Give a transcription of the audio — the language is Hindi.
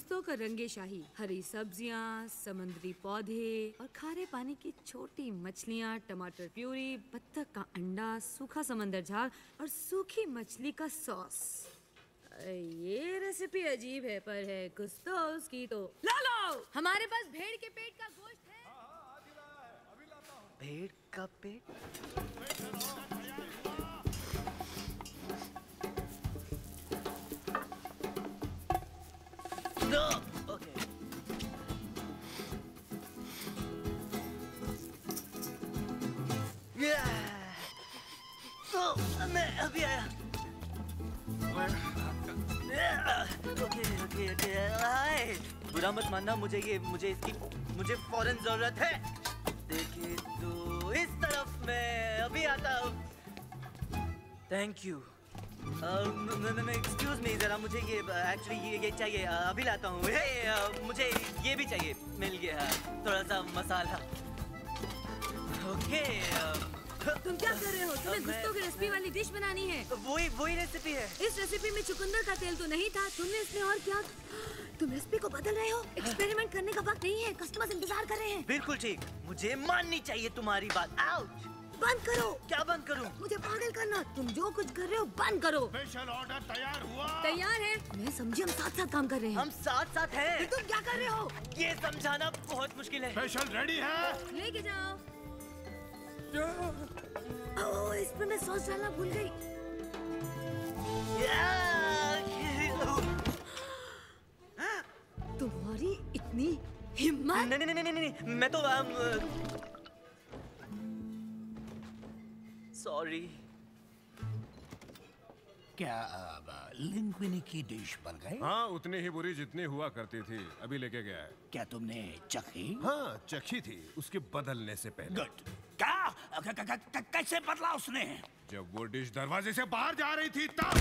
गुस्तों का रंगे शाही हरी सब्ज़ियाँ समुद्री पौधे और खारे पानी की छोटी मछलियाँ टमाटर प्यूरी बत्तख का अंडा सूखा समंदर झाग और सूखी मछली का सॉस। ये रेसिपी अजीब है पर है कुछ तो उसकी तो। ला लो हमारे पास भेड़ के पेट का गोश्त है। भेड़ का पेट? बुरा मत मानना मुझे ये मुझे इसकी मुझे फ़ौरन ज़रूरत है देखिए तो इस तरफ़ मैं अभी आता हूँ थैंक यू एक्सक्यूज मी जरा मुझे ये एक्चुअली ये ये चाहिए। अभी लाता हूँ। मुझे ये भी चाहिए। मिल गया। थोड़ा सा मसाला ओके तुम क्या कर रहे हो? तुम्हें गुस्तों की रेसिपी वाली डिश बनानी है। वही वही रेसिपी है। इस रेसिपी में चुकंदर का तेल तो नहीं था। तुमने इसमें और क्या तुम रेसिपी को बदल रहे हो? एक्सपेरिमेंट करने का वक्त नहीं है। कस्टमर्स इंतज़ार कर रहे हैं। बिल्कुल ठीक। मुझे माननी चाहिए तुम्हारी बात। आउट बंद करो। क्या बंद करूँ? मुझे पागल करना। तुम जो कुछ कर रहे हो बंद करो। स्पेशल ऑर्डर तैयार हुआ। तैयार है? मैं समझी हम साथ साथ काम कर रहे हैं। हम साथ साथ फिर हैं तुम क्या कर रहे हो? ये समझाना बहुत मुश्किल है। स्पेशल रेडी है। लेके जाओ। ओह इस पे मैं सॉस डालना भूल गई। तुम्हारी इतनी हिम्मत? नहीं नहीं नहीं नहीं नहीं मैं तो सॉरी क्या अब लिंग्विनी की डिश बन गई हाँ उतनी ही बुरी जितनी हुआ करती थी अभी लेके गया है। क्या तुमने चखी? हाँ चखी थी उसके बदलने से पहले। गुड क्या? कैसे बदला उसने? जब वो डिश दरवाजे से बाहर जा रही थी तब